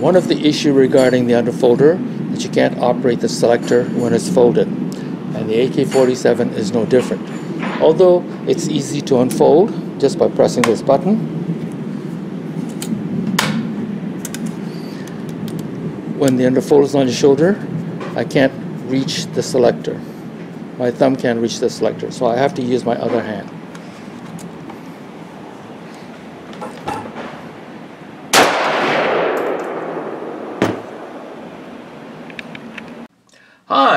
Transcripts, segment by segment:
One of the issue regarding the underfolder is you can't operate the selector when it's folded and the AK-47 is no different. Although it's easy to unfold just by pressing this button. When the underfolder is on your shoulder, I can't reach the selector. My thumb can't reach the selector, so I have to use my other hand.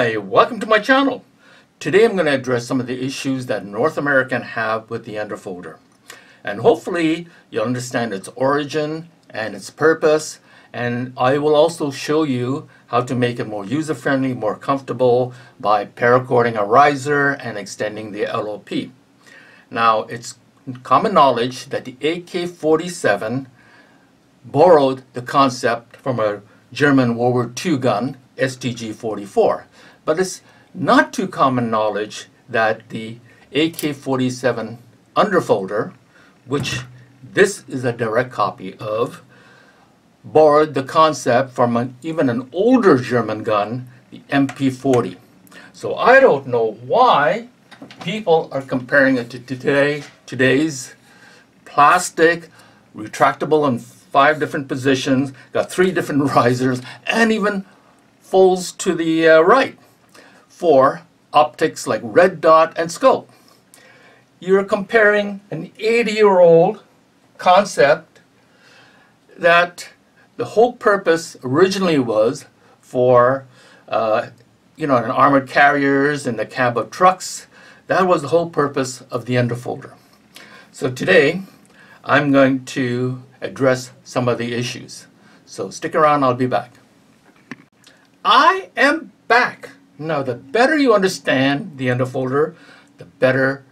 Hi, welcome to my channel. Today I'm going to address some of the issues that North American have with the underfolder. And hopefully you'll understand its origin and its purpose and I will also show you how to make it more user-friendly, more comfortable by paracording a riser and extending the LOP. Now it's common knowledge that the AK-47 borrowed the concept from a German World War II gun, STG-44. But it's not too common knowledge that the AK-47 underfolder, which this is a direct copy of, borrowed the concept from an, even an older German gun, the MP40. So I don't know why people are comparing it to today, today's plastic, retractable in five different positions, got three different risers, and even folds to the uh, right for optics like red dot and scope. You're comparing an 80-year-old concept that the whole purpose originally was for, uh, you know, an armored carriers and the cab of trucks. That was the whole purpose of the underfolder. So today, I'm going to address some of the issues. So stick around, I'll be back. I am back. Now, the better you understand the underfolder, the better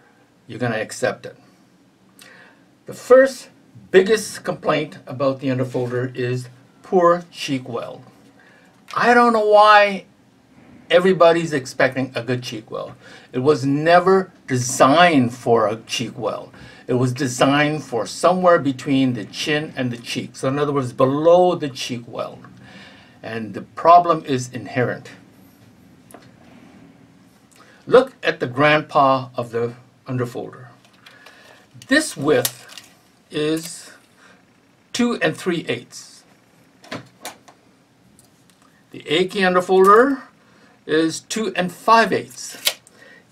you're going to accept it. The first biggest complaint about the underfolder is poor cheek weld. I don't know why everybody's expecting a good cheek weld. It was never designed for a cheek weld. It was designed for somewhere between the chin and the cheek. So in other words, below the cheek weld. And the problem is inherent. Look at the grandpa of the underfolder. This width is 2 and 3 eighths. The AK underfolder is 2 and 5 eighths.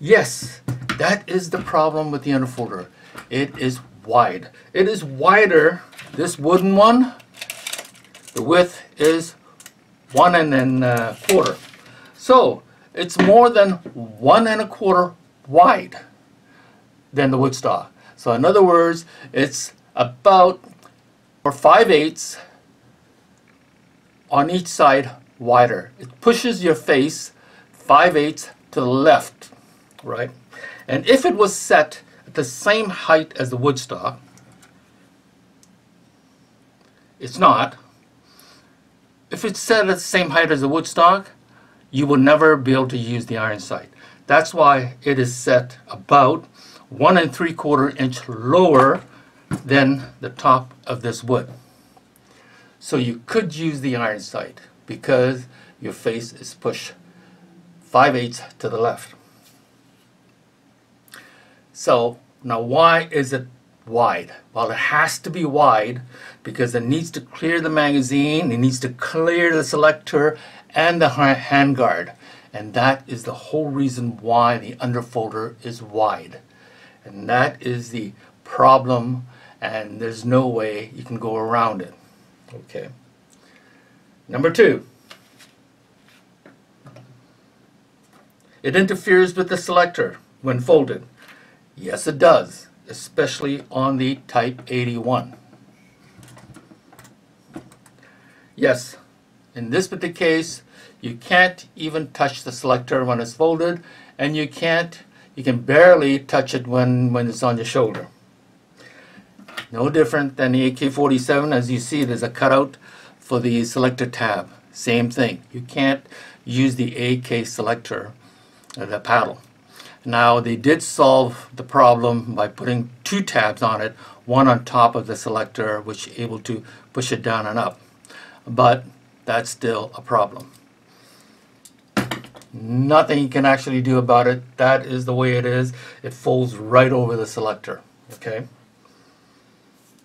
Yes, that is the problem with the underfolder. It is wide. It is wider, this wooden one, the width is one and a quarter. So it's more than one and a quarter wide than the wood stock. So in other words, it's about or 5 eighths on each side wider. It pushes your face 5 eighths to the left, right? And if it was set at the same height as the wood stock, it's not. If it's set at the same height as the wood stock, you will never be able to use the iron sight. That's why it is set about one and three quarter inch lower than the top of this wood. So you could use the iron sight because your face is pushed 5 eighths to the left. So now why is it wide? Well, it has to be wide because it needs to clear the magazine, it needs to clear the selector and the handguard. And that is the whole reason why the underfolder is wide. And that is the problem and there's no way you can go around it. Okay. Number two, it interferes with the selector when folded. Yes, it does, especially on the Type 81. Yes, in this particular case, you can't even touch the selector when it's folded, and you can't, you can barely touch it when, when it's on your shoulder. No different than the AK-47. As you see, there's a cutout for the selector tab. Same thing. You can't use the AK selector, uh, the paddle. Now, they did solve the problem by putting two tabs on it, one on top of the selector, which able to push it down and up. But that's still a problem. Nothing you can actually do about it. That is the way it is. It folds right over the selector. Okay.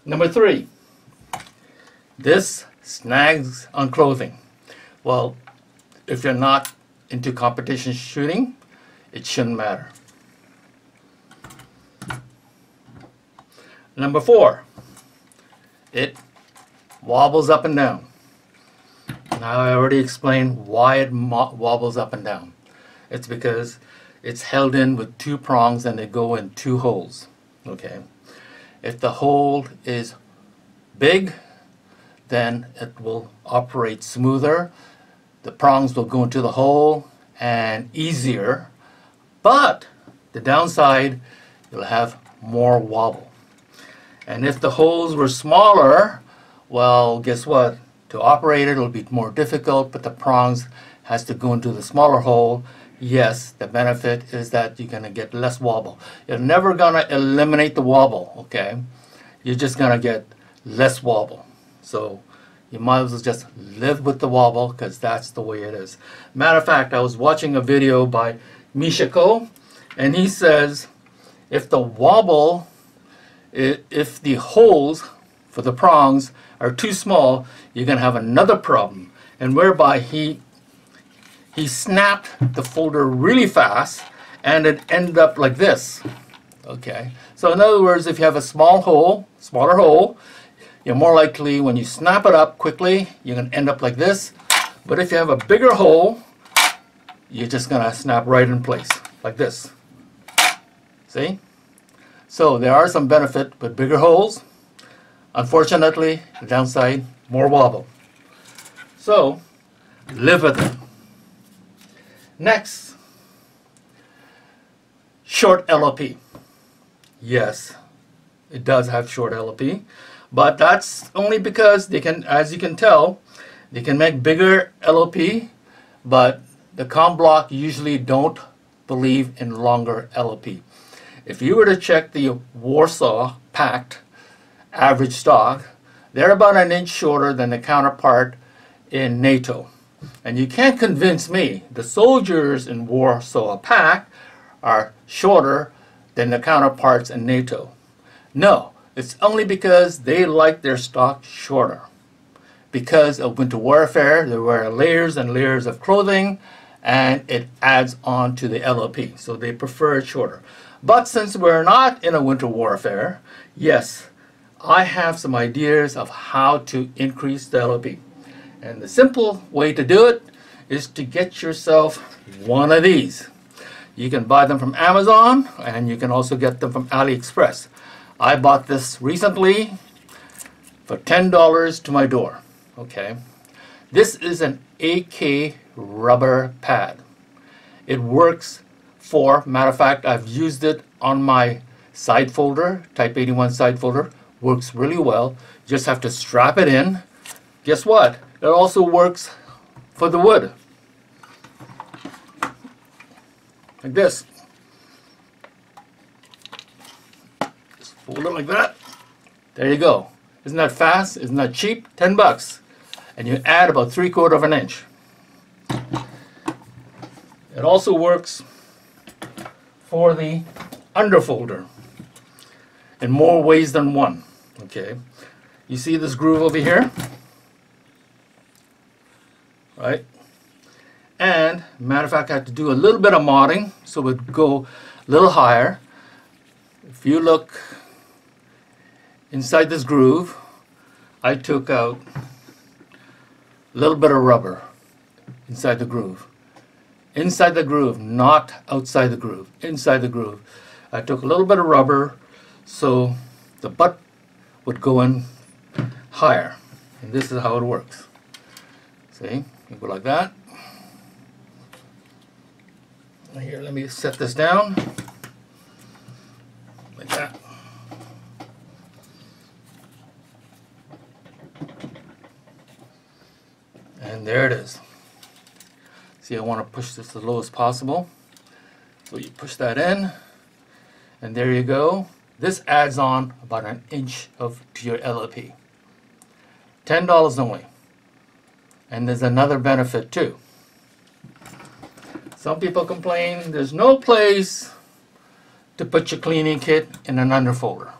Number three, this snags on clothing. Well, if you're not into competition shooting, it shouldn't matter. Number four, it wobbles up and down. Now I already explained why it wobbles up and down. It's because it's held in with two prongs and they go in two holes. Okay. If the hole is big, then it will operate smoother. The prongs will go into the hole and easier. But the downside, you'll have more wobble. And if the holes were smaller, well, guess what? To operate it, it'll be more difficult, but the prongs has to go into the smaller hole. Yes, the benefit is that you're to get less wobble. You're never to eliminate the wobble, okay? You're just to get less wobble. So you might as well just live with the wobble because that's the way it is. Matter of fact, I was watching a video by Misha Ko, and he says if the wobble, if the holes for the prongs are too small, you're going to have another problem. And whereby he he snapped the folder really fast and it ended up like this. Okay, so in other words, if you have a small hole, smaller hole, you're more likely when you snap it up quickly, you're going to end up like this. But if you have a bigger hole, you're just going to snap right in place, like this. See? So there are some benefit with bigger holes. Unfortunately, the downside, more wobble. So, live with it. Next, short LOP. Yes, it does have short LOP, but that's only because they can, as you can tell, they can make bigger LOP, but the com bloc usually don't believe in longer LOP. If you were to check the Warsaw Pact average stock, they're about an inch shorter than the counterpart in NATO. And you can't convince me the soldiers in Warsaw Pact are shorter than the counterparts in NATO. No, it's only because they like their stock shorter. Because of winter warfare, they wear layers and layers of clothing and it adds on to the LOP. So they prefer it shorter. But since we're not in a winter warfare, yes, I have some ideas of how to increase the LOP. And the simple way to do it is to get yourself one of these. You can buy them from Amazon and you can also get them from AliExpress. I bought this recently for $10 to my door. Okay. This is an AK rubber pad. It works for, matter of fact, I've used it on my side folder, Type 81 side folder, works really well. You just have to strap it in. Guess what? It also works for the wood. Like this. Just fold it like that. There you go. Isn't that fast? Isn't that cheap? 10 bucks. And you add about three quarter of an inch. It also works for the underfolder in more ways than one. Okay, you see this groove over here, right? And matter of fact, I had to do a little bit of modding, so it would go a little higher. If you look inside this groove, I took out a little bit of rubber inside the groove. Inside the groove, not outside the groove, inside the groove. I took a little bit of rubber so the butt would go in higher. And this is how it works. See, you go like that. Here, let me set this down. Like that. And there it is. See, I want to push this as low as possible. So you push that in, and there you go. This adds on about an inch of to your LOP. $10 only. And there's another benefit too. Some people complain there's no place to put your cleaning kit in an underfolder.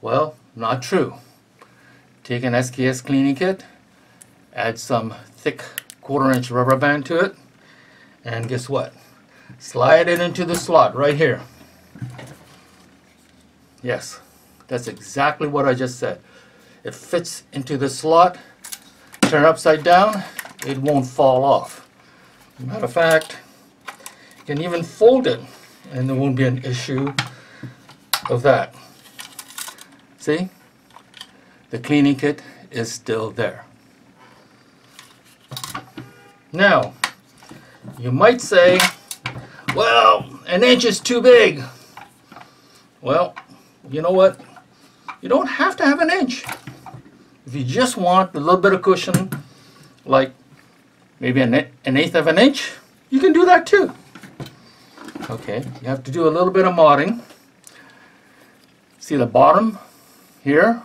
Well, not true. Take an SKS cleaning kit, add some thick quarter inch rubber band to it, and guess what? Slide it into the slot right here. Yes, that's exactly what I just said. It fits into the slot, turn it upside down, it won't fall off. Matter of fact, you can even fold it and there won't be an issue of that. See? The cleaning kit is still there. Now, you might say, well, an inch is too big. Well, you know what? You don't have to have an inch. If you just want a little bit of cushion, like maybe an, an eighth of an inch, you can do that too. Okay, you have to do a little bit of modding. See the bottom here?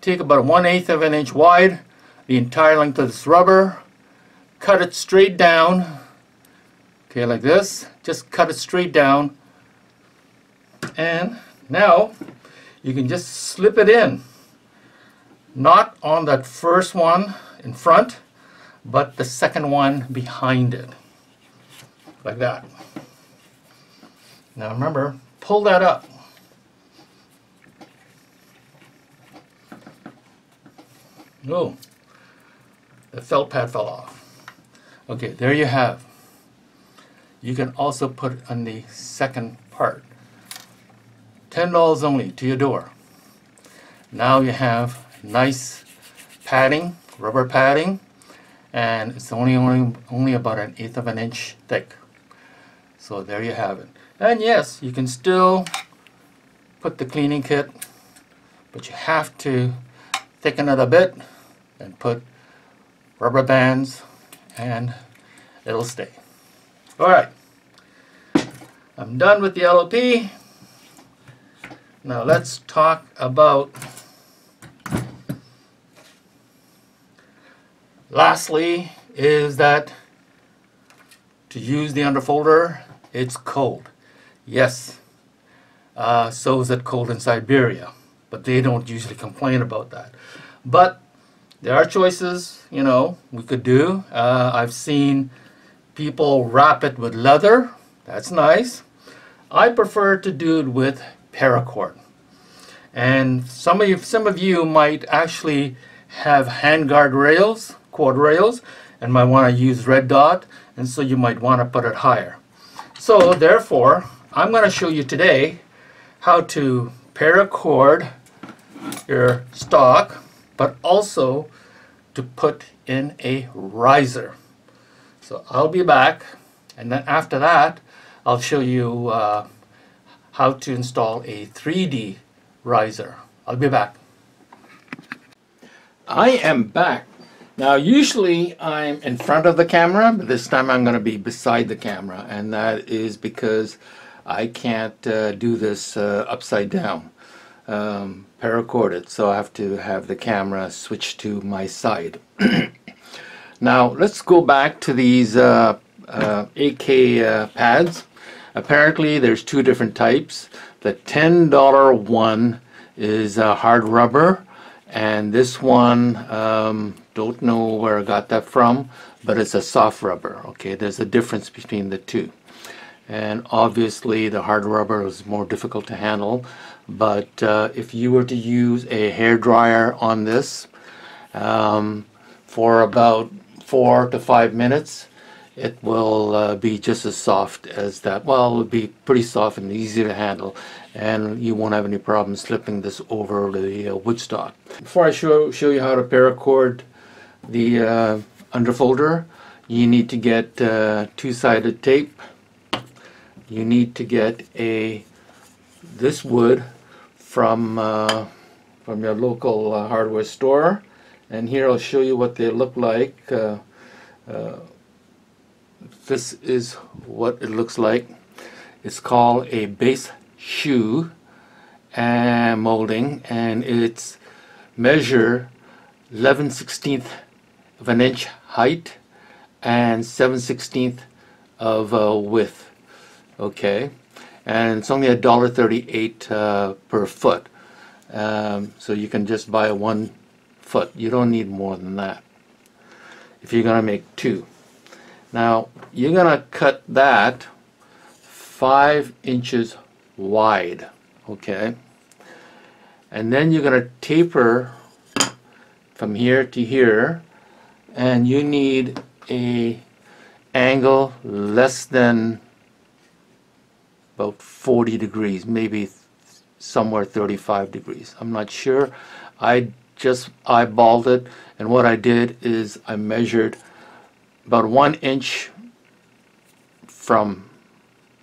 Take about one eighth of an inch wide, the entire length of this rubber, cut it straight down, okay, like this. Just cut it straight down, and now you can just slip it in. Not on that first one in front, but the second one behind it. Like that. Now remember, pull that up. Oh, the felt pad fell off. Okay, there you have. You can also put on the second part. $10 only to your door. Now you have nice padding, rubber padding, and it's only, only, only about an eighth of an inch thick. So there you have it. And yes, you can still put the cleaning kit, but you have to thicken it a bit and put rubber bands and it'll stay. Alright, I'm done with the LOP. Now let's talk about lastly is that to use the underfolder it's cold. Yes, uh, so is it cold in Siberia, but they don't usually complain about that. But there are choices, you know, we could do. Uh, I've seen people wrap it with leather. That's nice. I prefer to do it with paracord. And some of you, some of you might actually have handguard rails, quad rails, and might want to use red dot, and so you might want to put it higher. So therefore, I'm going to show you today how to paracord your stock but also to put in a riser. So I'll be back and then after that I'll show you uh, how to install a 3D riser. I'll be back. I am back. Now usually I'm in front of the camera, but this time I'm going to be beside the camera and that is because I can't uh, do this uh, upside down um, paracorded so I have to have the camera switch to my side now let's go back to these uh, uh AK uh, pads apparently there's two different types. The $10 one is a hard rubber and this one um, don't know where I got that from but it's a soft rubber okay? There's a difference between the two. And obviously the hard rubber is more difficult to handle but uh, if you were to use a hair dryer on this um, for about four to five minutes it will uh, be just as soft as that. Well it'll be pretty soft and easy to handle and you won't have any problem slipping this over the uh, wood stock. Before I show, show you how to paracord the uh, underfolder you need to get uh, two-sided tape. You need to get a this wood from uh, from your local uh, hardware store and here I'll show you what they look like uh, uh this is what it looks like it's called a base shoe and molding and it's measure 11 16th of an inch height and 7 16th of uh, width. Okay, and it's only a dollar thirty-eight uh, per foot. Um, so you can just buy one foot. You don't need more than that if you're going to make two. Now you're going to cut that five inches wide. Okay, and then you're going to taper from here to here, and you need a angle less than about 40 degrees, maybe somewhere 35 degrees. I'm not sure. I just eyeballed it, and what I did is I measured about one inch from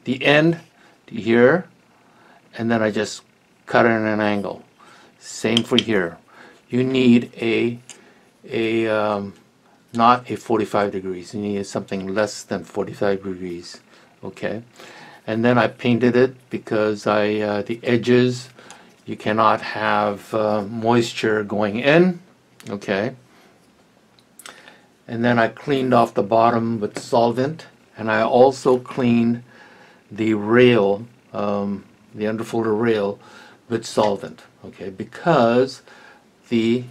the end to here, and then I just cut it in an angle. Same for here. You need a a um, not a 45 degrees. You need something less than 45 degrees. Okay, and then I painted it because I uh, the edges you cannot have uh, moisture going in. Okay, and then I cleaned off the bottom with solvent, and I also cleaned the rail, um, the underfolder rail, with solvent. Okay, because the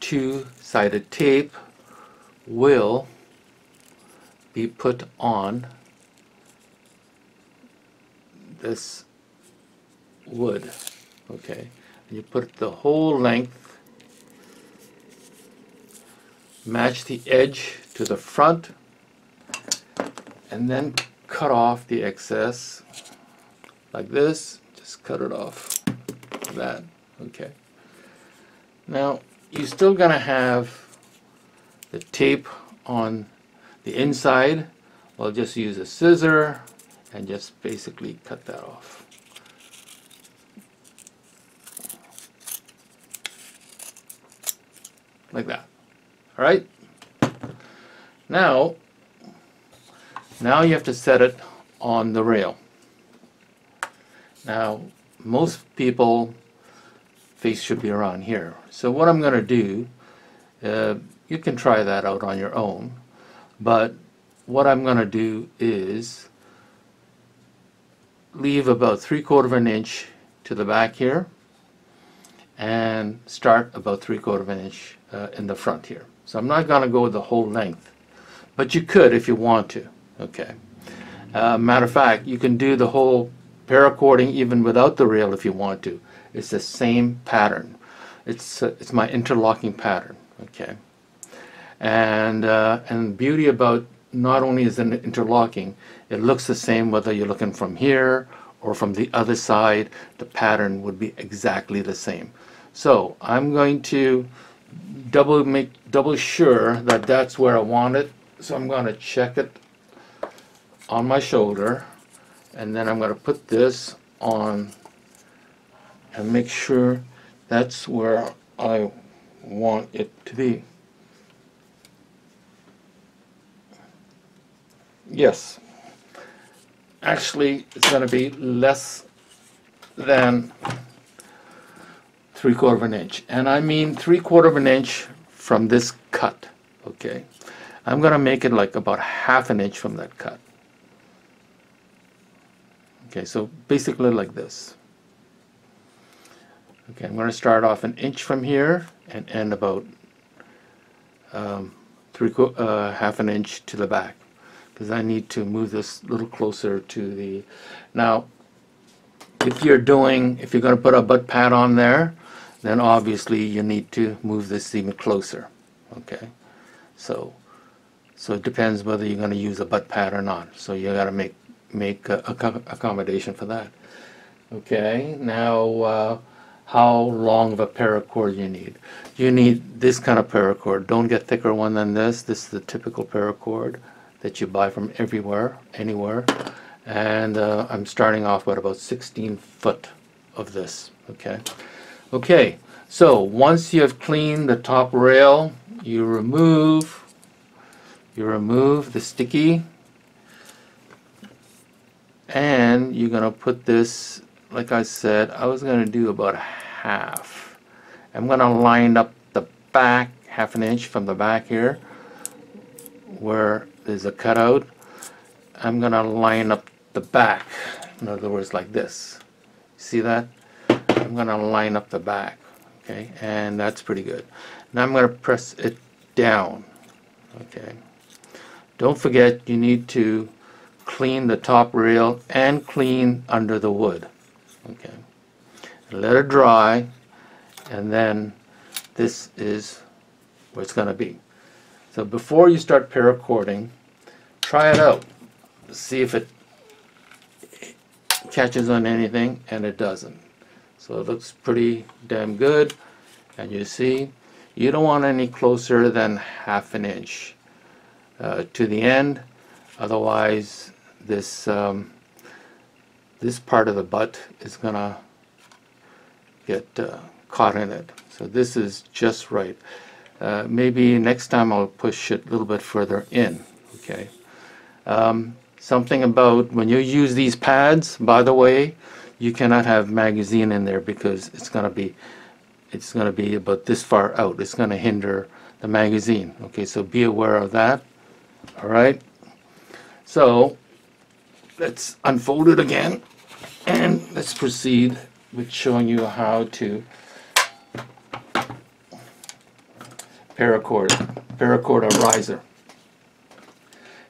two-sided tape will be put on this wood okay and you put the whole length match the edge to the front and then cut off the excess like this. Just cut it off like that. Okay. Now you're still gonna have the tape on the inside. I'll just use a scissor and just basically cut that off. Like that all right? Now now you have to set it on the rail. Now most people face should be around here. So what I'm going to do uh, you can try that out on your own but what I'm going to do is leave about three quarter of an inch to the back here and start about three quarter of an inch uh, in the front here. So I'm not going to go the whole length, but you could if you want to. Okay. Uh, matter of fact, you can do the whole paracording even without the rail if you want to. It's the same pattern. It's uh, it's my interlocking pattern. Okay. And uh, and beauty about not only is it interlocking, it looks the same whether you're looking from here or from the other side. The pattern would be exactly the same. So I'm going to double make double sure that that's where I want it. So I'm going to check it on my shoulder and then I'm going to put this on and make sure that's where I want it to be. Yes. Actually, it's going to be less than three quarter of an inch. And I mean three quarter of an inch from this cut, okay? I'm to make it like about half an inch from that cut. Okay, so basically like this. Okay, I'm to start off an inch from here and end about um, three uh, half an inch to the back because I need to move this a little closer to the now if you're doing if you're to put a butt pad on there then obviously you need to move this even closer. Okay, so so it depends whether you're going to use a butt pad or not. So you got to make make a, a accommodation for that. Okay, now uh, how long of a paracord you need? You need this kind of paracord. Don't get thicker one than this. This is the typical paracord that you buy from everywhere, anywhere. And uh, I'm starting off with about 16 foot of this. Okay. Okay, so once you have cleaned the top rail, you remove you remove the sticky and you're to put this like I said I was to do about a half I'm to line up the back half an inch from the back here where there's a cutout. I'm to line up the back. In other words, like this. See that? I'm going to line up the back. Okay, and that's pretty good. Now I'm going to press it down. Okay. Don't forget you need to clean the top rail and clean under the wood. Okay. Let it dry and then this is where it's going to be. So before you start paracording, try it out. See if it catches on anything and it doesn't. So it looks pretty damn good. And you see you don't want any closer than half an inch uh, to the end. Otherwise this um, this part of the butt is gonna get uh, caught in it. So this is just right. Uh, maybe next time I'll push it a little bit further in okay? Um, something about when you use these pads by the way you cannot have magazine in there because it's gonna be it's going to be about this far out. It's going to hinder the magazine. Okay, so be aware of that. All right. So let's unfold it again and let's proceed with showing you how to paracord, paracord a riser.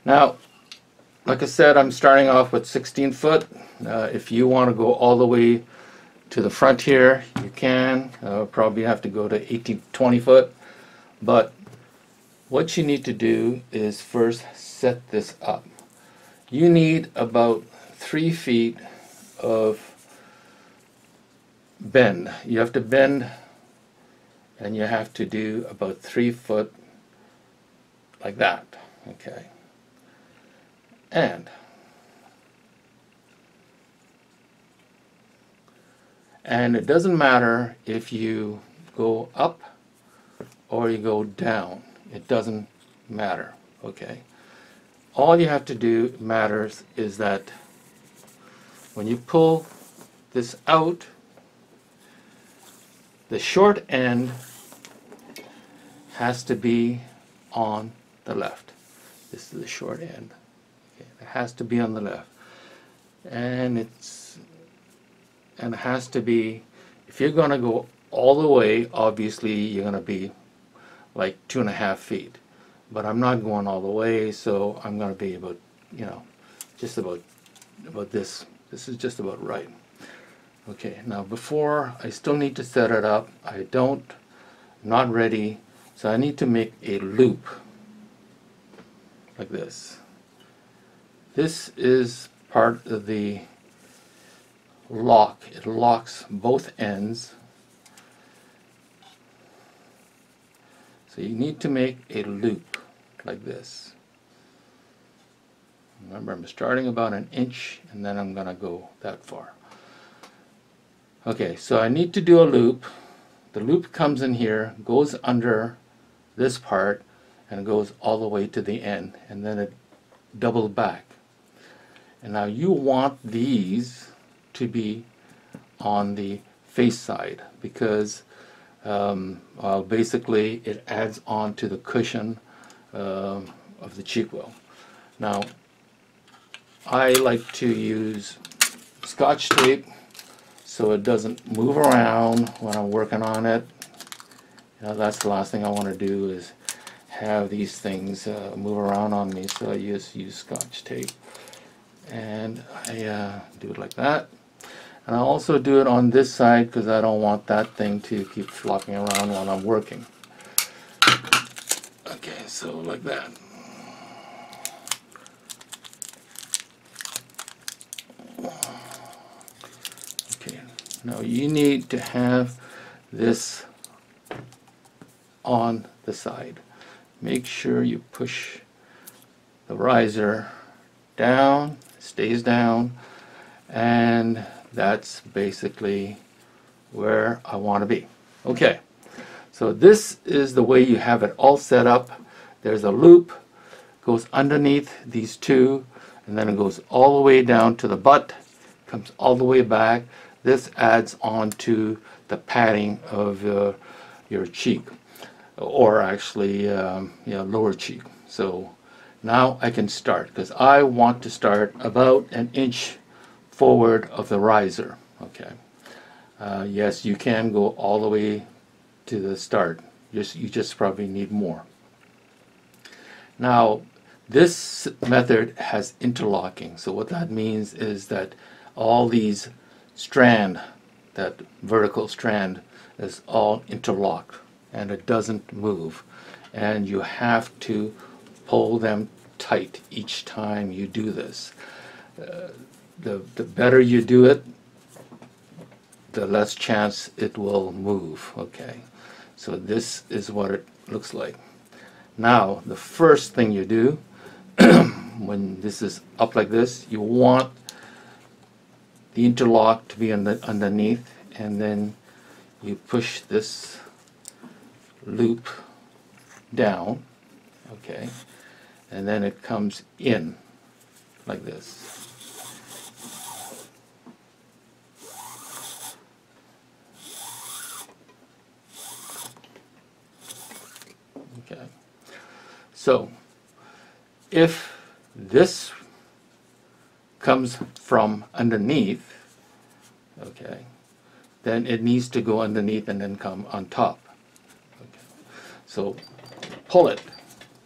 Now, like I said, I'm starting off with 16 foot. Uh, if you want to go all the way to the front here, you can. Uh, probably have to go to 18, 20 foot. But what you need to do is first set this up. You need about three feet of bend. You have to bend and you have to do about three foot like that. Okay. And And it doesn't matter if you go up or you go down. It doesn't matter, okay? All you have to do matters is that when you pull this out, the short end has to be on the left. This is the short end. Has to be on the left. And it's and it has to be if you're to go all the way obviously you're to be like two and a half feet. But I'm not going all the way so I'm to be about you know just about about this. This is just about right. Okay now before I still need to set it up. I don't not ready. So I need to make a loop like this this is part of the lock. It locks both ends. So you need to make a loop like this. Remember, I'm starting about an inch and then I'm going to go that far. Okay, so I need to do a loop. The loop comes in here, goes under this part, and goes all the way to the end, and then it doubles back. And now you want these to be on the face side because um, well, basically it adds on to the cushion uh, of the cheek weld. Now I like to use scotch tape so it doesn't move around when I'm working on it. You know, that's the last thing I want to do is have these things uh, move around on me so I just use scotch tape and I uh, do it like that. And I also do it on this side because I don't want that thing to keep flopping around while I'm working. Okay, so like that. Okay, now you need to have this on the side. Make sure you push the riser down, stays down, and that's basically where I want to be. Okay, so this is the way you have it all set up. There's a loop, goes underneath these two, and then it goes all the way down to the butt, comes all the way back. This adds on to the padding of uh, your cheek. or actually um, know, lower cheek. So now I can start because I want to start about an inch forward of the riser. Okay. Uh, yes, you can go all the way to the start. Just you just probably need more. Now, this method has interlocking. So what that means is that all these strand, that vertical strand, is all interlocked and it doesn't move. And you have to pull them tight each time you do this. Uh, the, the better you do it, the less chance it will move, okay? So this is what it looks like. Now, the first thing you do, when this is up like this, you want the interlock to be under, underneath, and then you push this loop down, okay, and then it comes in like this. Okay. So, if this comes from underneath, okay, then it needs to go underneath and then come on top. Okay. So, pull it.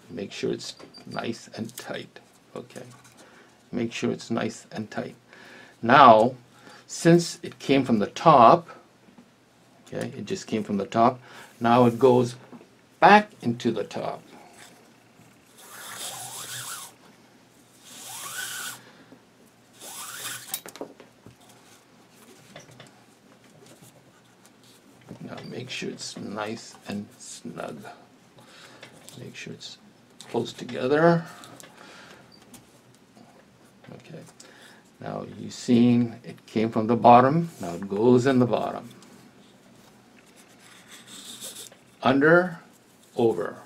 Make sure it's nice and tight. Okay. Make sure it's nice and tight. Now, since it came from the top, okay, it just came from the top, now it goes back into the top. Now make sure it's nice and snug. Make sure it's close together. Okay. Now you've seen it came from the bottom. Now it goes in the bottom. Under, over.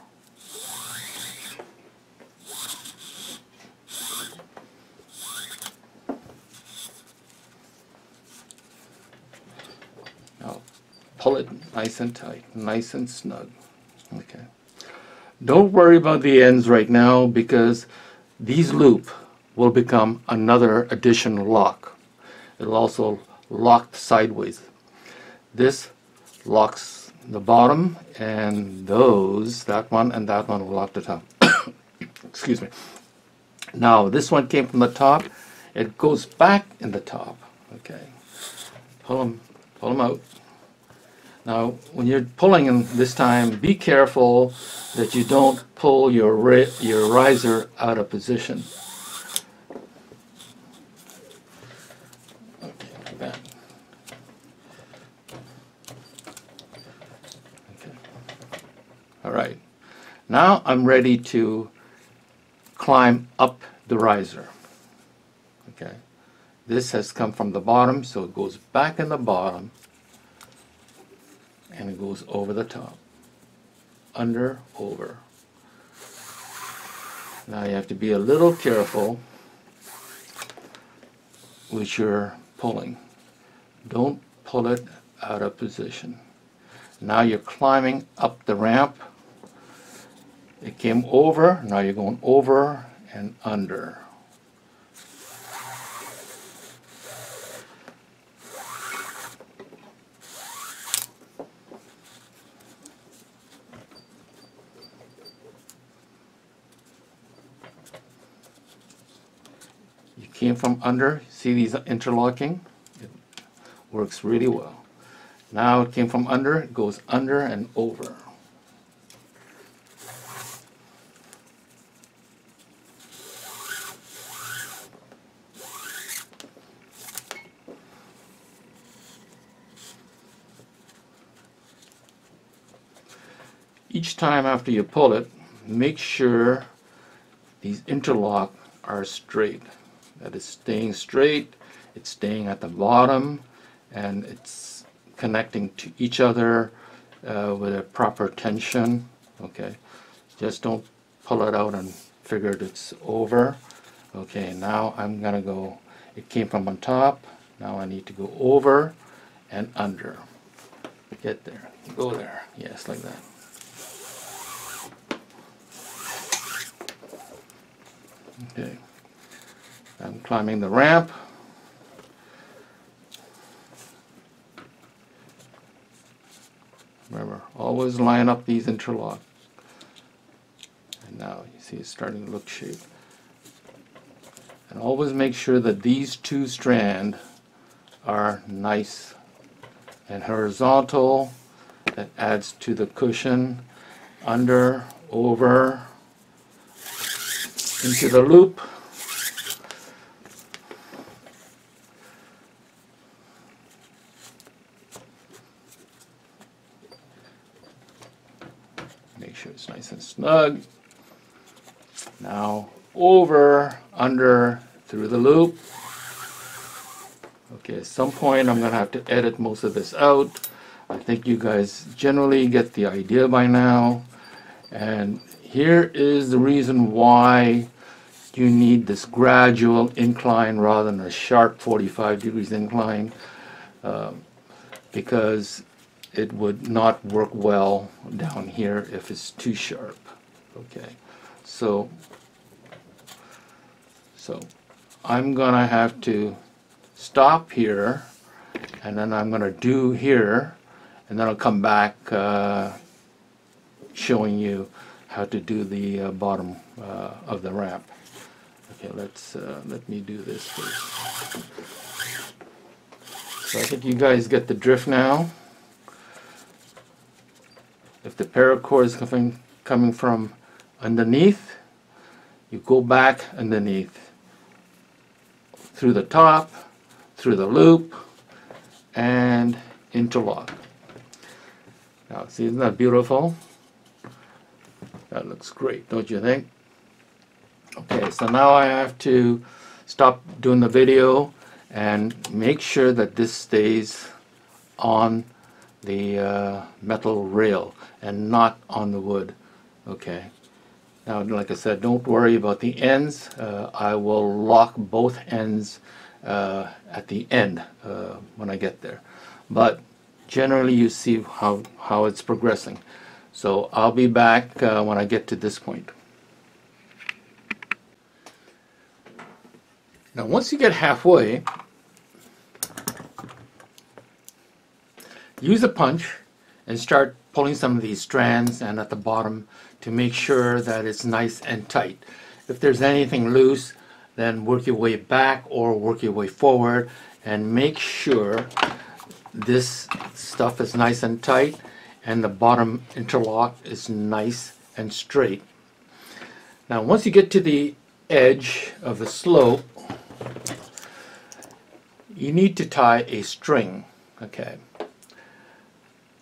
Now pull it nice and tight, nice and snug. Okay. Don't worry about the ends right now because these loop will become another additional lock. It'll also lock sideways. This locks the bottom and those, that one and that one will lock the top. Excuse me. Now this one came from the top. It goes back in the top. Okay. Pull them, pull them out. Now, when you're pulling them this time, be careful that you don't pull your your riser out of position. Okay. Okay. All right. Now I'm ready to climb up the riser. Okay. This has come from the bottom, so it goes back in the bottom and it goes over the top. Under, over. Now you have to be a little careful with your pulling. Don't pull it out of position. Now you're climbing up the ramp. It came over, now you're going over and under. Came from under, see these interlocking? It works really well. Now it came from under, it goes under and over. Each time after you pull it, make sure these interlock are straight that is staying straight, it's staying at the bottom, and it's connecting to each other uh, with a proper tension. Okay, just don't pull it out and figure it's over. Okay, now I'm gonna go, it came from on top, now I need to go over and under. Get there, go there, yes, like that. Okay. I'm climbing the ramp. Remember, always line up these interlock. And now you see it's starting to look shaped. And always make sure that these two strand are nice and horizontal. That adds to the cushion. Under, over, into the loop. Make sure it's nice and snug. Now over, under, through the loop. Okay, at some point I'm going to have to edit most of this out. I think you guys generally get the idea by now. And here is the reason why you need this gradual incline rather than a sharp 45 degrees incline. Um, because it would not work well down here if it's too sharp. Okay, so so I'm gonna have to stop here and then I'm gonna do here and then I'll come back uh, showing you how to do the uh, bottom uh, of the ramp. Okay, let's uh, let me do this first. So I think you guys get the drift now. If the paracord is coming, coming from underneath, you go back underneath. Through the top, through the loop, and interlock. Now, see, isn't that beautiful? That looks great, don't you think? Okay, so now I have to stop doing the video and make sure that this stays on the uh, metal rail and not on the wood. Okay. Now like I said don't worry about the ends. Uh, I will lock both ends uh, at the end uh, when I get there. But generally you see how how it's progressing. So I'll be back uh, when I get to this point. Now once you get halfway use a punch and start pulling some of these strands and at the bottom to make sure that it's nice and tight. If there's anything loose, then work your way back or work your way forward and make sure this stuff is nice and tight and the bottom interlock is nice and straight. Now once you get to the edge of the slope, you need to tie a string, okay?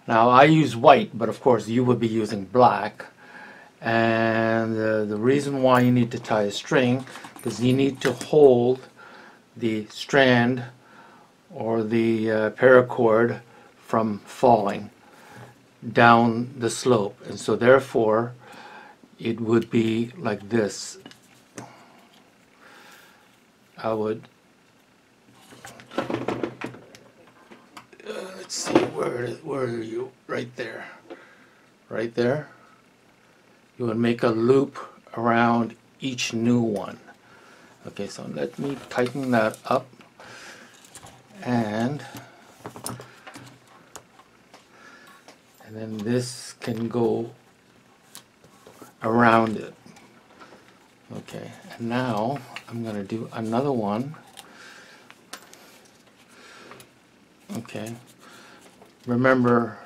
Now I use white, but of course you would be using black. And uh, the reason why you need to tie a string, is you need to hold the strand or the uh, paracord from falling down the slope. And so therefore it would be like this. I would see where where are you? Right there. Right there? You would make a loop around each new one. Okay so let me tighten that up. And and then this can go around it. Okay and now I'm gonna do another one. Okay remember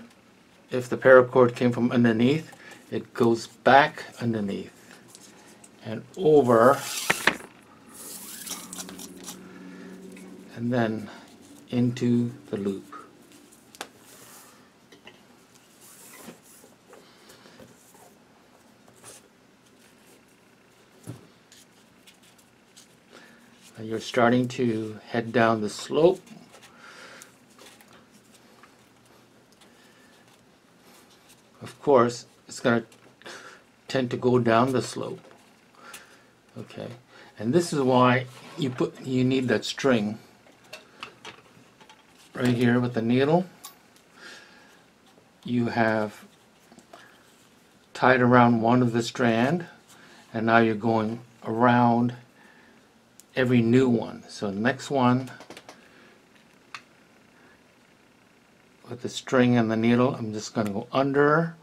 if the paracord came from underneath it goes back underneath and over and then into the loop. You're starting to head down the slope course, it's going to tend to go down the slope. Okay, and this is why you put you need that string right here with the needle. You have tied around one of the strand, and now you're going around every new one. So next one, with the string and the needle, I'm just going to go under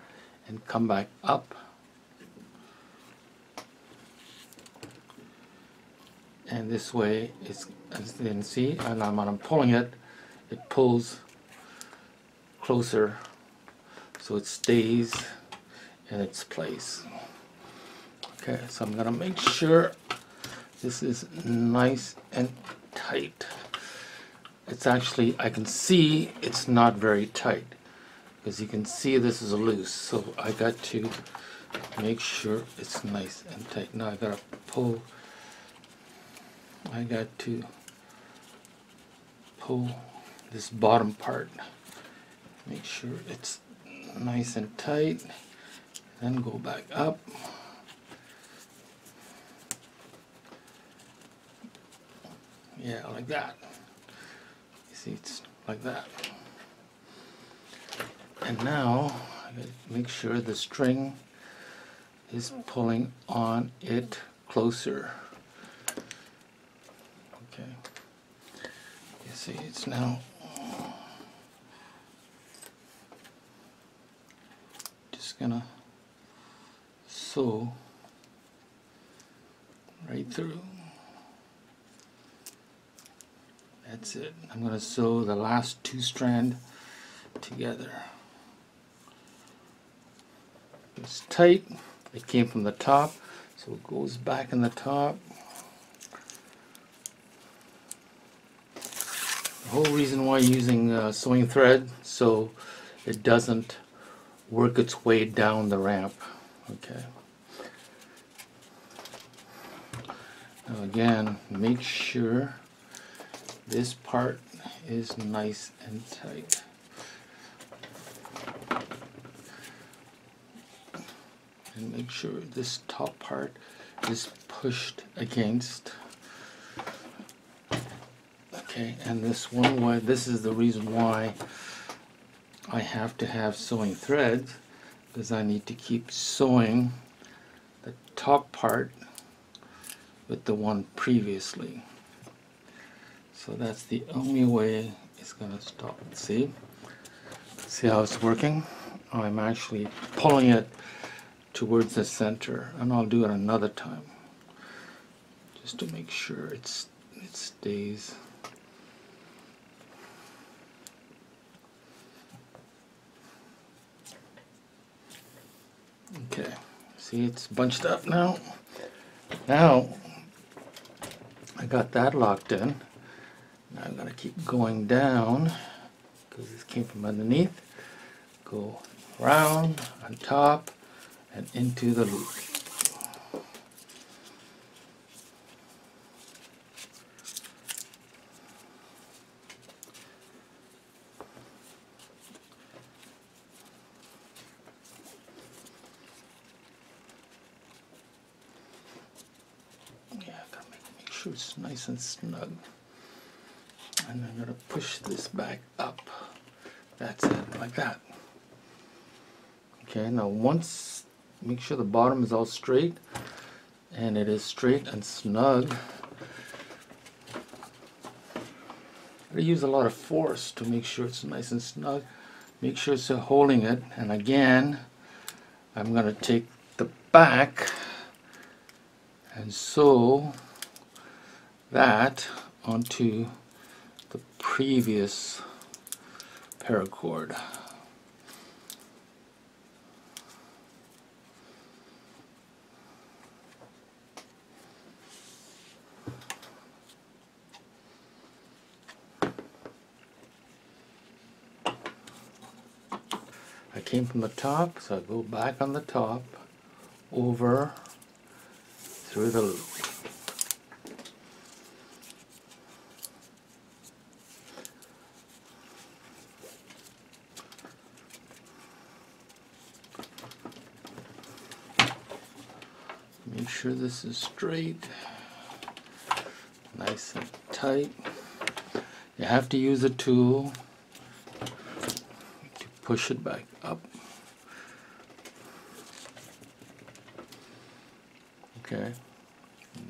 and come back up. And this way, it's, as you can see, and I'm, when I'm pulling it, it pulls closer so it stays in its place. Okay, so I'm gonna make sure this is nice and tight. It's actually, I can see it's not very tight because you can see this is loose. So I got to make sure it's nice and tight. Now I gotta pull, I got to pull this bottom part. Make sure it's nice and tight. Then go back up. Yeah, like that. You see, it's like that. And now, make sure the string is pulling on it closer. Okay. You see, it's now just gonna sew right through. That's it. I'm to sew the last two strand together. It's tight. It came from the top, so it goes back in the top. The whole reason why using uh, sewing thread so it doesn't work its way down the ramp. Okay. Now again, make sure this part is nice and tight. And make sure this top part is pushed against. Okay, and this one way, this is the reason why I have to have sewing threads because I need to keep sewing the top part with the one previously. So that's the only way it's going to stop. See? See how it's working? I'm actually pulling it towards the center and I'll do it another time just to make sure it's it stays. Okay see it's bunched up now. Now I got that locked in. Now I'm to keep going down because this came from underneath. Go round, on top, and into the loop. Yeah, make, sure it's nice and snug and I'm to push this back up. That's it, like that. Okay, now once, make sure the bottom is all straight, and it is straight and snug. I use a lot of force to make sure it's nice and snug. Make sure it's holding it, and again, I'm going to take the back and sew that onto the previous paracord. Came from the top, so I go back on the top, over, through the loop. Make sure this is straight, nice and tight. You have to use a tool to push it back up. Okay,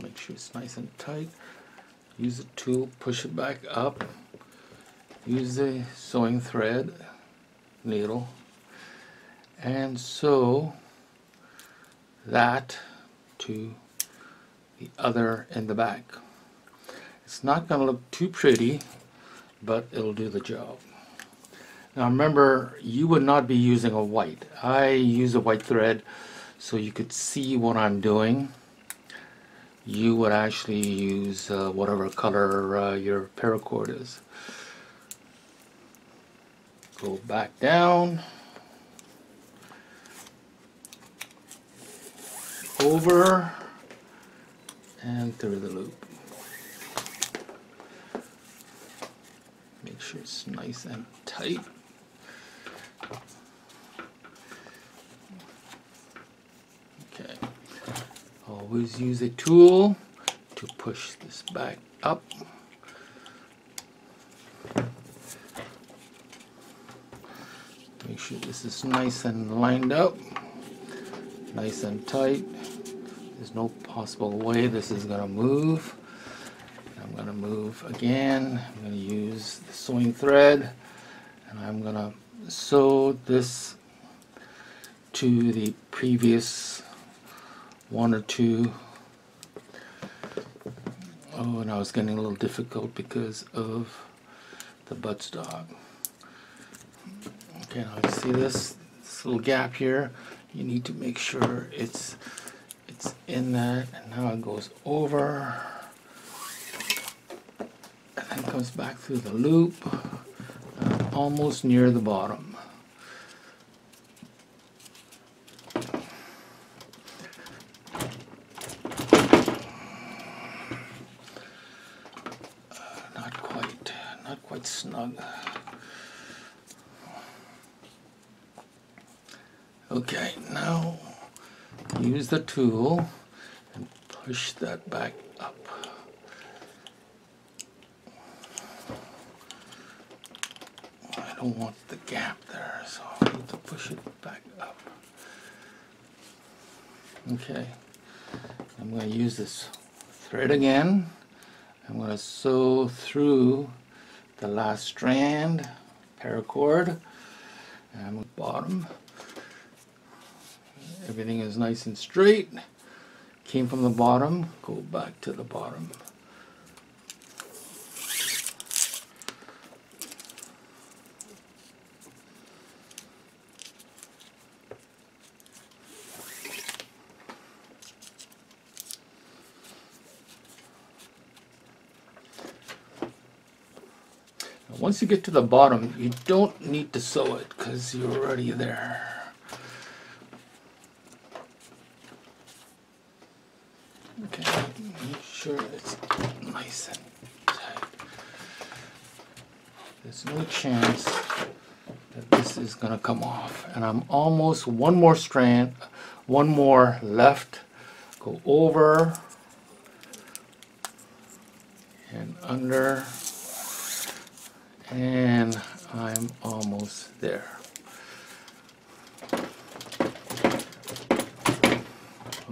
make sure it's nice and tight. use the tool, push it back up, use the sewing thread, needle, and sew that to the other in the back. It's not going to look too pretty, but it'll do the job. Now remember, you would not be using a white. I use a white thread so you could see what I'm doing. You would actually use uh, whatever color uh, your paracord is. Go back down. Over and through the loop. Make sure it's nice and tight. Okay. Always use a tool to push this back up. Make sure this is nice and lined up, nice and tight. There's no possible way this is going to move. I'm going to move again. I'm going to use the sewing thread and I'm going to sew this to the previous one or two. Oh, and I was getting a little difficult because of the buttstock. Okay, now you see this, this little gap here. You need to make sure it's it's in that, and now it goes over, and then comes back through the loop, uh, almost near the bottom. not quite, not quite snug. Okay, now use the tool and push that back up. I don't want the gap there, so I need to push it back up. Okay, I'm going to use this thread again. I'm going to sew through the last strand, paracord, and the bottom. Everything is nice and straight. Came from the bottom, go back to the bottom. Once you get to the bottom, you don't need to sew it because you're already there. Okay, make sure it's nice and tight. There's no chance that this is going to come off. And I'm almost one more strand, one more left. Go over and under and I'm almost there.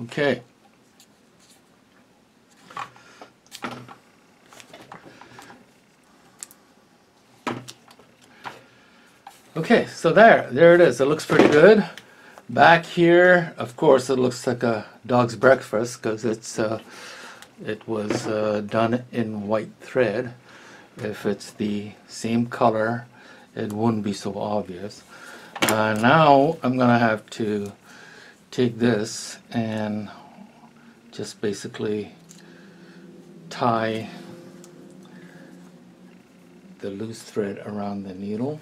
Okay. Okay, so there, there it is. It looks pretty good. Back here, of course, it looks like a dog's breakfast because it's uh, it was uh, done in white thread. If it's the same color, it wouldn't be so obvious. Uh, now I'm gonna have to take this and just basically tie the loose thread around the needle.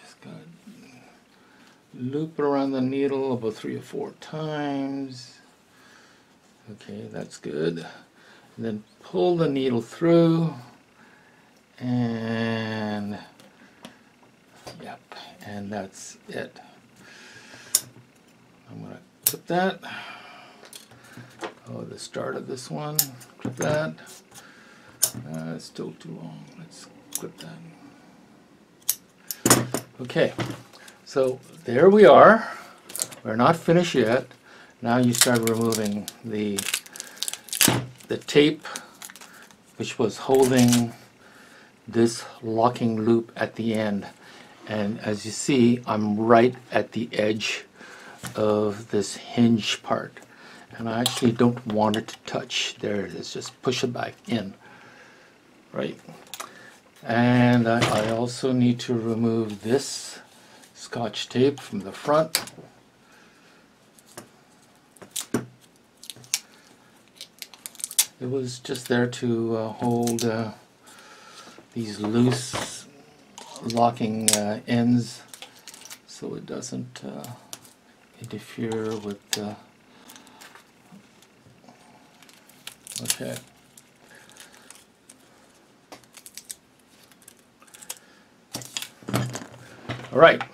Just gotta loop around the needle about three or four times. Okay, that's good. And then pull the needle through and yep, and that's it. I'm gonna clip that. Oh, the start of this one, clip that. Uh, it's still too long. Let's clip that. Okay, so there we are. We're not finished yet. Now you start removing the the tape which was holding this locking loop at the end. And as you see I'm right at the edge of this hinge part. And I actually don't want it to touch. There it is. Just push it back in. Right. And I, I also need to remove this scotch tape from the front. It was just there to uh, hold uh, these loose locking uh, ends so it doesn't uh, interfere with uh, okay. All right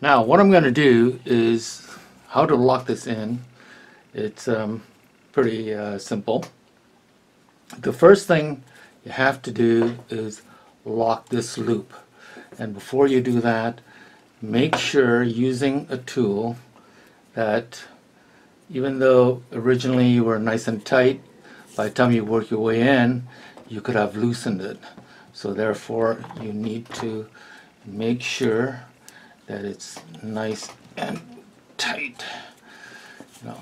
now what I'm going to do is how to lock this in it's um, pretty uh, simple the first thing you have to do is lock this loop. And before you do that, make sure using a tool that even though originally you were nice and tight, by the time you work your way in, you could have loosened it. So therefore, you need to make sure that it's nice and tight. You know,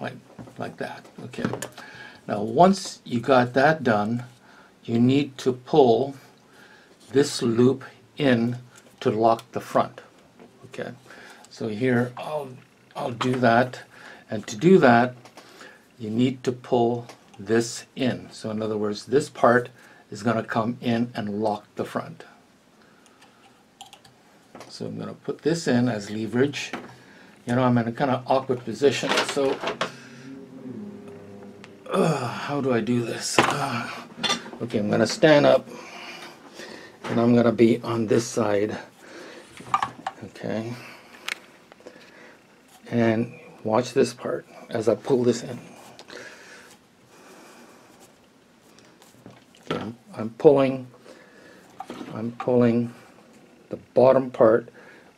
like, like, that. Okay. Now once you got that done, you need to pull this loop in to lock the front. Okay, so here I'll, I'll do that. And to do that, you need to pull this in. So in other words, this part is going to come in and lock the front. So I'm going to put this in as leverage. You know, I'm in a kind of awkward position. So uh, how do I do this? Uh, okay, I'm going to stand up and I'm going to be on this side. Okay. And watch this part as I pull this in. Okay, I'm, I'm pulling I'm pulling the bottom part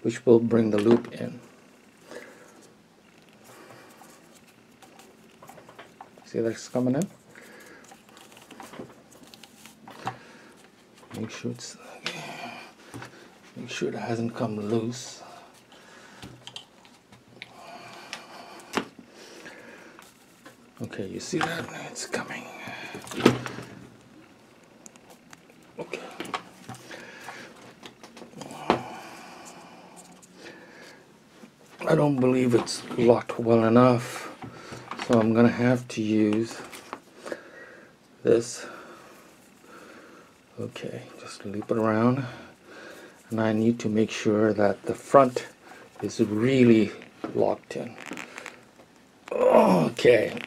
which will bring the loop in. See that's coming in? Make sure it's make sure it hasn't come loose. Okay, you see that? It's coming. Okay. I don't believe it's locked well enough. So I'm to have to use this. Okay, just loop it around. And I need to make sure that the front is really locked in. Okay,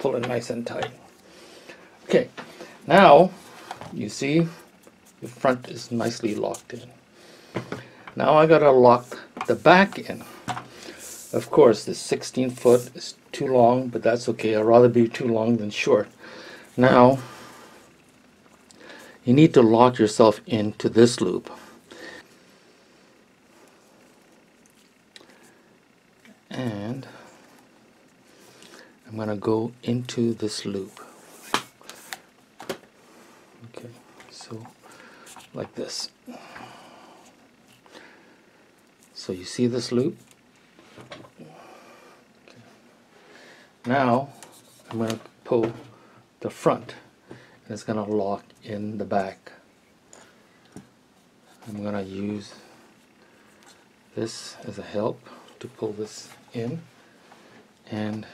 pull it nice and tight. Okay, now you see the front is nicely locked in. Now I gotta lock the back in. Of course, the 16 foot is too long, but that's okay. I'd rather be too long than short. Now, you need to lock yourself into this loop. And I'm going to go into this loop. Okay, so like this. So you see this loop? Now I'm going to pull the front and it's going to lock in the back. I'm going to use this as a help to pull this in and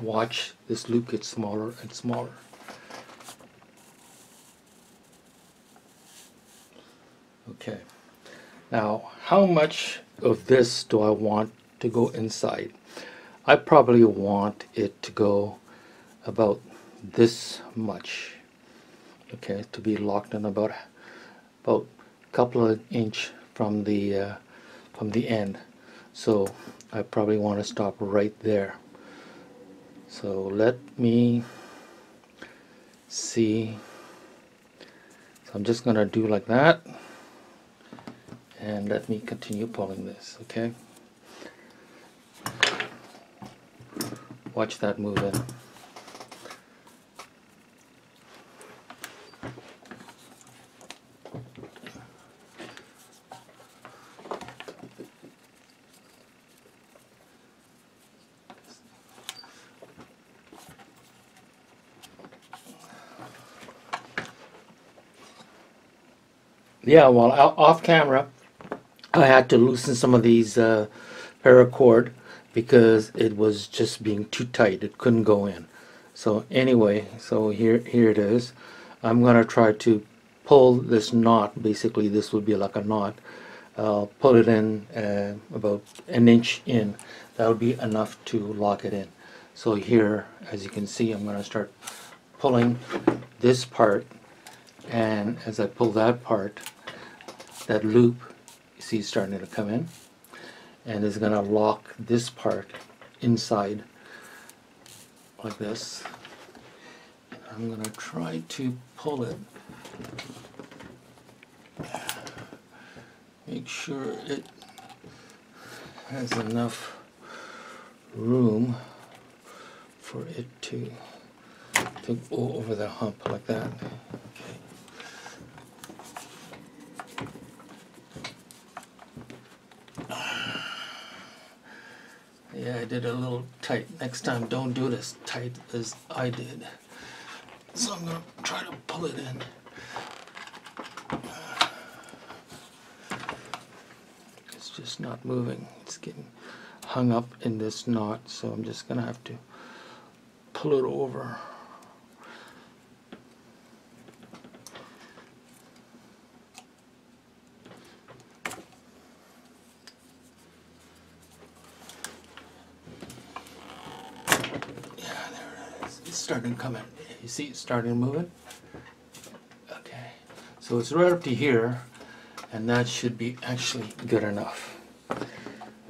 watch this loop get smaller and smaller. Okay, now how much of this do I want to go inside? I probably want it to go about this much okay to be locked in about about a couple of inch from the uh, from the end. So I probably want to stop right there. So let me see. So I'm just gonna do like that. And let me continue pulling this okay watch that move in. Yeah, well, off camera, I had to loosen some of these uh, paracord because it was just being too tight. It couldn't go in. So anyway, so here here it is. I'm gonna try to pull this knot. Basically, this would be like a knot. I'll pull it in uh, about an inch in. That'll be enough to lock it in. So here, as you can see, I'm gonna start pulling this part, and as I pull that part, that loop, you see starting to come in, and is gonna lock this part inside like this. I'm gonna try to pull it. Make sure it has enough room for it to to go over the hump like that. Okay. Yeah, I did a little tight. Next time, don't do it as tight as I did. So I'm gonna try to pull it in. It's just not moving. It's getting hung up in this knot, so I'm just gonna have to pull it over. It's starting to see it's starting to move it? Okay. So it's right up to here, and that should be actually good enough.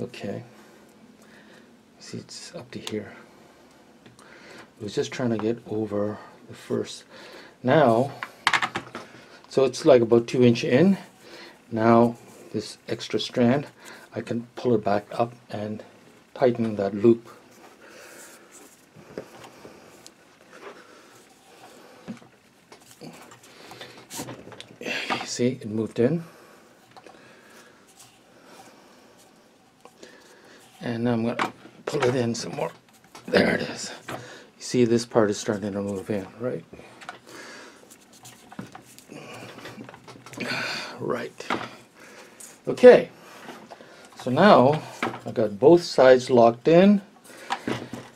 Okay. See, it's up to here. I was just trying to get over the first. Now, so it's like about two inch in. Now, this extra strand, I can pull it back up and tighten that loop. See, it moved in. And now I'm going to pull it in some more. There it is. You see this part is starting to move in, right? Right. Okay. So now I've got both sides locked in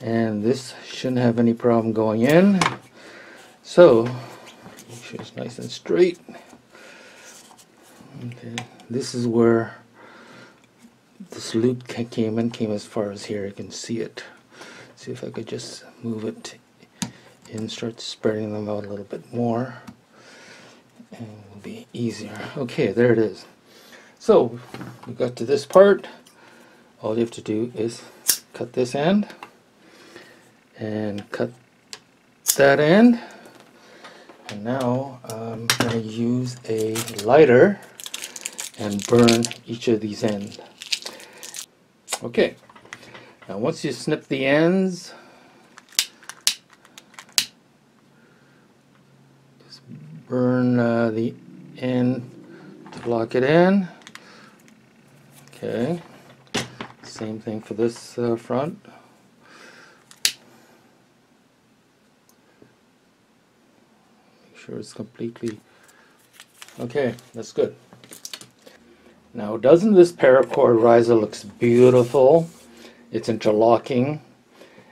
and this shouldn't have any problem going in. So, make sure it's nice and straight. This is where this loop came in, came as far as here. You can see it. See if I could just move it and start spreading them out a little bit more, and it will be easier. Okay, there it is. So we got to this part. All you have to do is cut this end and cut that end. And now I'm going to use a lighter and burn each of these ends. Okay, now once you snip the ends, just burn uh, the end to lock it in. Okay, same thing for this uh, front. Make sure it's completely okay. That's good. Now doesn't this paracord riser looks beautiful? It's interlocking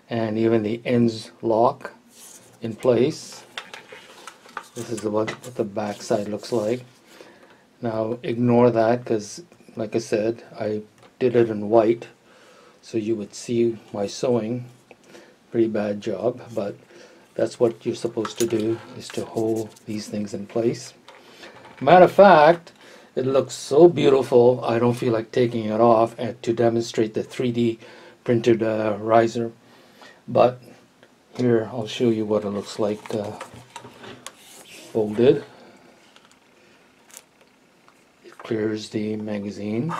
and even the ends lock in place. This is what, the back side looks like. Now ignore that because like I said I did it in white so you would see my sewing. Pretty bad job but that's what you're supposed to do is to hold these things in place. Matter of fact it looks so beautiful, I don't feel like taking it off to demonstrate the 3D printed uh, riser. But here, I'll show you what it looks like uh, folded. It clears the magazine.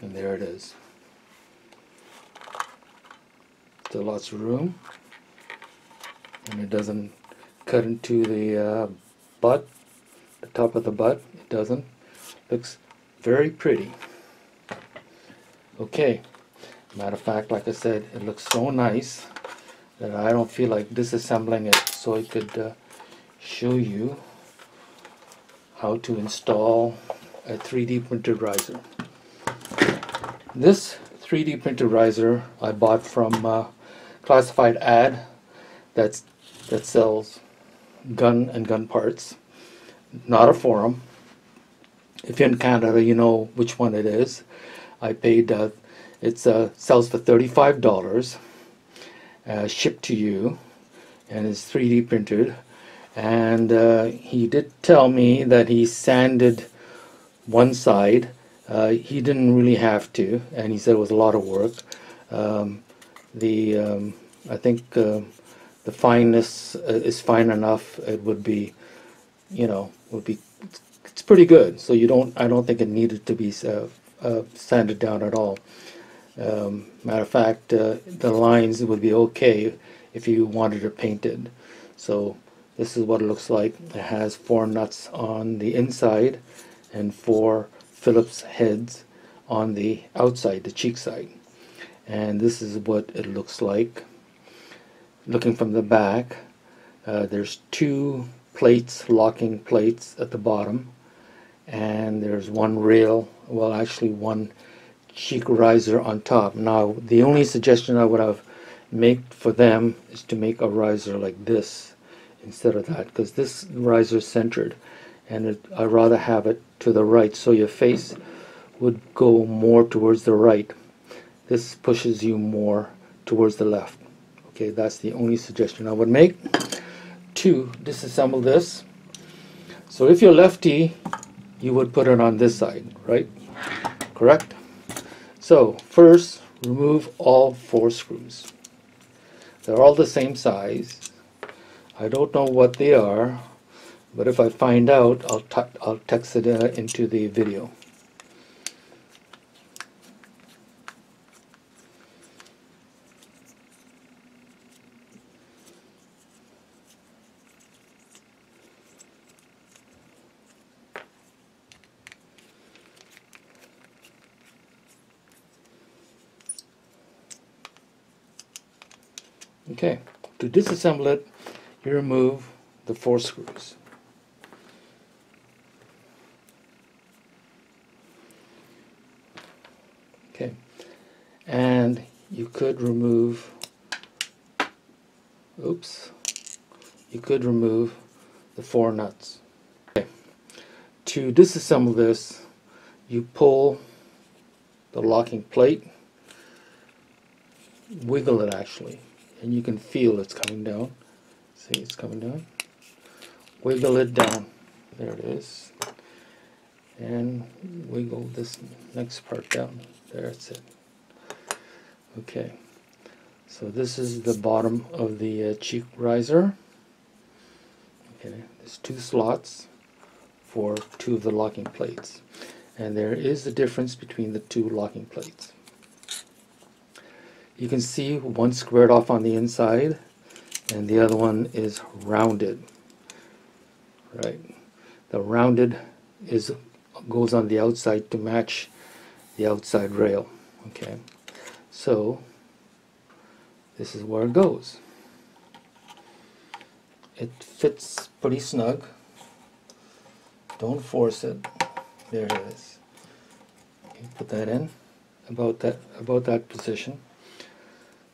And there it is. Still lots of room. And it doesn't cut into the uh, butt, the top of the butt. It doesn't. Looks very pretty. Okay. Matter of fact, like I said, it looks so nice that I don't feel like disassembling it so I could uh, show you how to install a 3D printed riser. This 3D printed riser I bought from uh, classified ad that's that sells gun and gun parts. Not a forum. If you're in Canada, you know which one it is. I paid. Uh, it uh, sells for thirty-five dollars, uh, shipped to you, and it's 3D printed and uh, he did tell me that he sanded one side. Uh, he didn't really have to, and he said it was a lot of work. Um, the um, I think uh, the fineness uh, is fine enough. It would be, you know, would be. It's pretty good. So you don't. I don't think it needed to be uh, uh, sanded down at all. Um, matter of fact, the lines would be okay if you wanted it painted. So this is what it looks like. It has four nuts on the inside and four Phillips heads on the outside, the cheek side. And this is what it looks like. Looking from the back, uh, there's two plates, locking plates at the bottom. And there's one rail, well actually one cheek riser on top. Now the only suggestion I would have made for them is to make a riser like this instead of that because this riser is centered and it, I'd rather have it to the right so your face would go more towards the right this pushes you more towards the left okay that's the only suggestion I would make to disassemble this. So if you're lefty you would put it on this side right? Correct? So first remove all four screws. They're all the same size. I don't know what they are, but if I find out, I'll, I'll text it uh, into the video. Okay, to disassemble it, you remove the four screws. Okay, and you could remove, oops, you could remove the four nuts. Okay. To disassemble this, you pull the locking plate, wiggle it actually, and you can feel it's coming down. See, it's coming down. Wiggle it down. There it is. And wiggle this next part down. That's it. Okay. So this is the bottom of the uh, cheek riser. Okay, there's two slots for two of the locking plates. And there is a difference between the two locking plates. You can see one squared off on the inside and the other one is rounded. Right. The rounded is goes on the outside to match the outside rail. Okay. So this is where it goes. It fits pretty snug. Don't force it. There it is. Okay, put that in about that about that position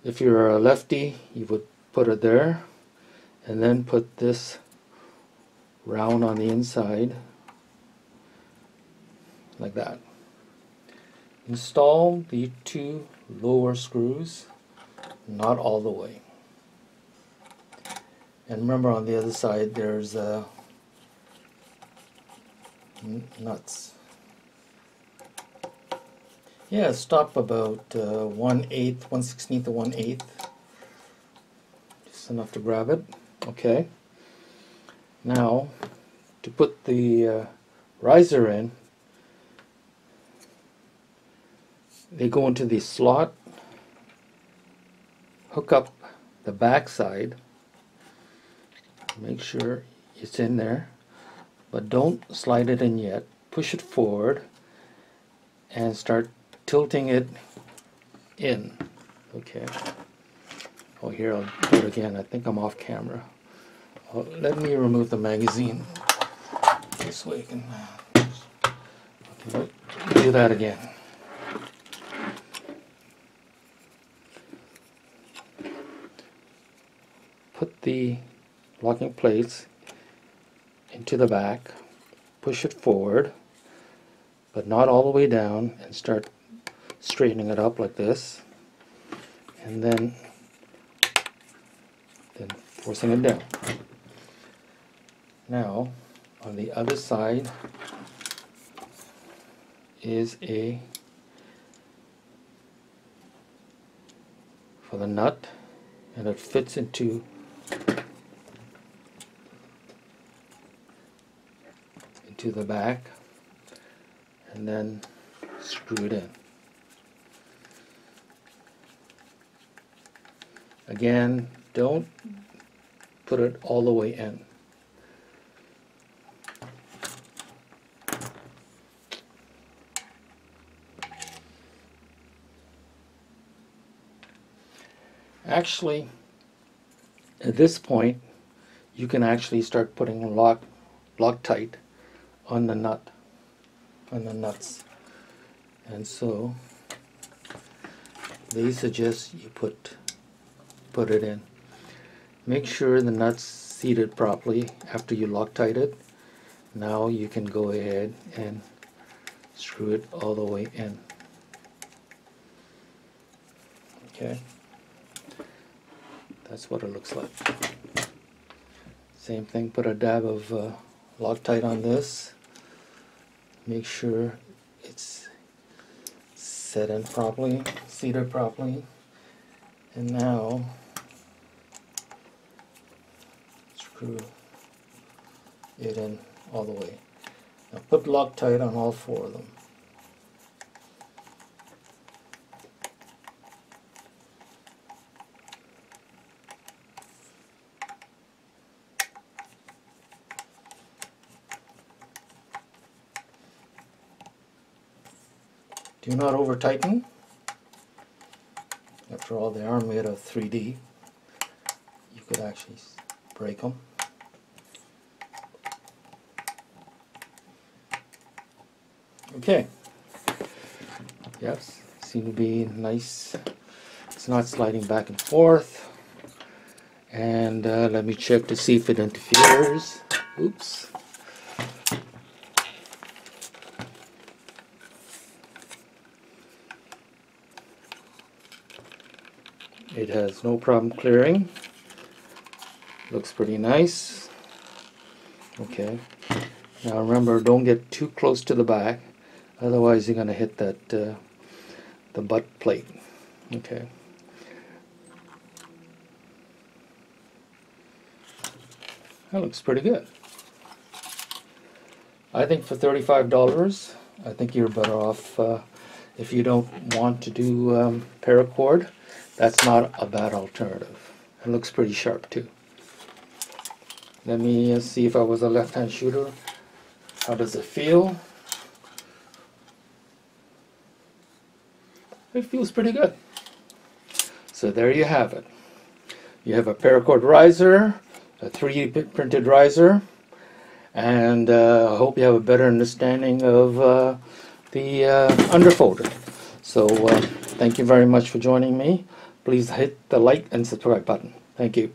if you're a lefty you would put it there and then put this round on the inside like that. Install the two lower screws, not all the way. And remember on the other side there's uh, nuts. Yeah, stop about uh, 1 8th, 1 16th to 1 8th enough to grab it. Okay. Now, to put the uh, riser in, they go into the slot hook up the back side. Make sure it's in there, but don't slide it in yet. Push it forward and start tilting it in. Okay. Oh, here I'll do it again. I think I'm off camera. Oh, let me remove the magazine. This way can uh, do that again. Put the locking plates into the back, push it forward, but not all the way down, and start straightening it up like this, and then then forcing it down. Now, on the other side is a for the nut and it fits into into the back and then screw it in. Again, don't put it all the way in. Actually, at this point, you can actually start putting lock, Loctite on the nut, on the nuts. And so, they suggest you put, put it in. Make sure the nut's seated properly after you Loctite it. Now you can go ahead and screw it all the way in. Okay. That's what it looks like. Same thing, put a dab of uh, Loctite on this. Make sure it's set in properly, seated properly. And now, screw it in all the way. Now put Loctite on all four of them. Do not over tighten. After all, they are made of 3D. You could actually break them. Okay. Yes, seem to be nice. It's not sliding back and forth. And uh, let me check to see if it interferes. Oops. It has no problem clearing. Looks pretty nice. Okay. Now remember, don't get too close to the back, otherwise you're going to hit that uh, the butt plate. Okay. That looks pretty good. I think for $35, I think you're better off uh, if you don't want to do um, paracord. That's not a bad alternative. It looks pretty sharp too. Let me see if I was a left-hand shooter. How does it feel? It feels pretty good. So there you have it. You have a paracord riser, a 3D printed riser, and uh, I hope you have a better understanding of uh, the uh, underfolder. So uh, thank you very much for joining me please hit the like and subscribe button. Thank you.